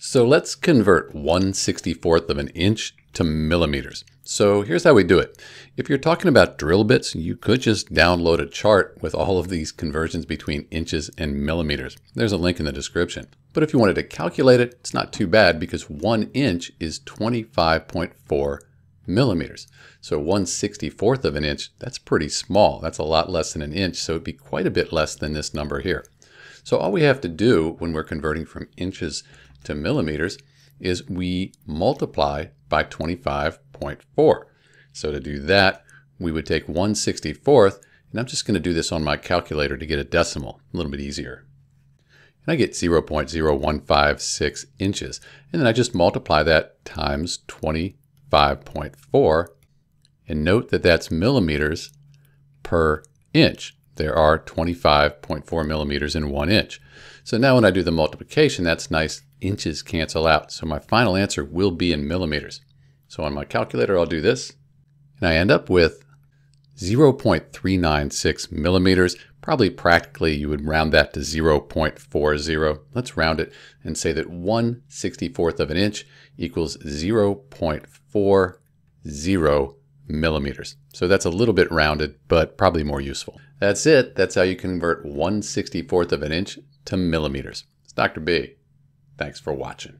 So let's convert 1 64th of an inch to millimeters. So here's how we do it. If you're talking about drill bits, you could just download a chart with all of these conversions between inches and millimeters. There's a link in the description. But if you wanted to calculate it, it's not too bad because one inch is 25.4 millimeters. So 1 64th of an inch, that's pretty small. That's a lot less than an inch, so it'd be quite a bit less than this number here. So all we have to do when we're converting from inches to millimeters is we multiply by 25.4. So to do that, we would take 1 64th, and I'm just going to do this on my calculator to get a decimal, a little bit easier. And I get 0.0156 inches. And then I just multiply that times 25.4, and note that that's millimeters per inch. There are 25.4 millimeters in one inch. So now when I do the multiplication, that's nice inches cancel out. So my final answer will be in millimeters. So on my calculator, I'll do this. And I end up with 0.396 millimeters. Probably practically you would round that to 0.40. Let's round it and say that 1 64th of an inch equals 0.40 millimeters. So that's a little bit rounded, but probably more useful. That's it. That's how you convert 1 64th of an inch to millimeters. It's Dr. B. Thanks for watching.